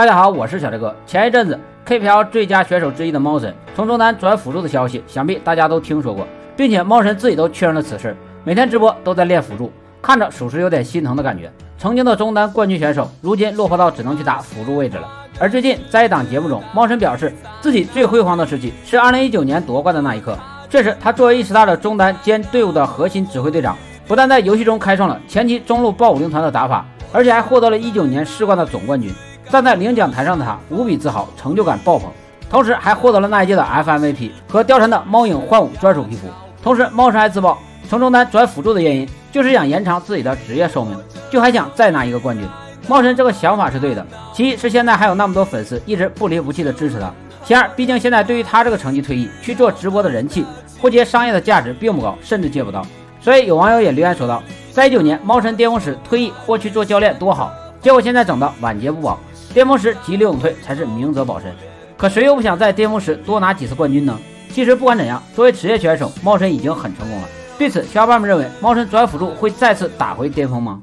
大家好，我是小雷哥。前一阵子 KPL 最佳选手之一的猫神从中单转辅助的消息，想必大家都听说过，并且猫神自己都确认了此事，每天直播都在练辅助，看着属实有点心疼的感觉。曾经的中单冠军选手，如今落魄到只能去打辅助位置了。而最近在一档节目中，猫神表示自己最辉煌的时期是2019年夺冠的那一刻。这时他作为一时大的中单兼队伍的核心指挥队长，不但在游戏中开创了前期中路爆五零团的打法，而且还获得了一九年世冠的总冠军。站在领奖台上的他无比自豪，成就感爆棚，同时还获得了那一届的 FMVP 和貂蝉的猫影幻舞专属皮肤。同时，猫神还自曝从中单转辅助的原因就是想延长自己的职业寿命，就还想再拿一个冠军。猫神这个想法是对的，其一是现在还有那么多粉丝一直不离不弃的支持他，其二，毕竟现在对于他这个成绩退役去做直播的人气或接商业的价值并不高，甚至接不到。所以有网友也留言说道：在一九年猫神巅峰时退役或去做教练多好，结果现在整的晚节不保，巅峰时急流勇退才是明哲保身。可谁又不想在巅峰时多拿几次冠军呢？其实不管怎样，作为职业选手，猫神已经很成功了。对此，小伙伴们认为猫神转辅助会再次打回巅峰吗？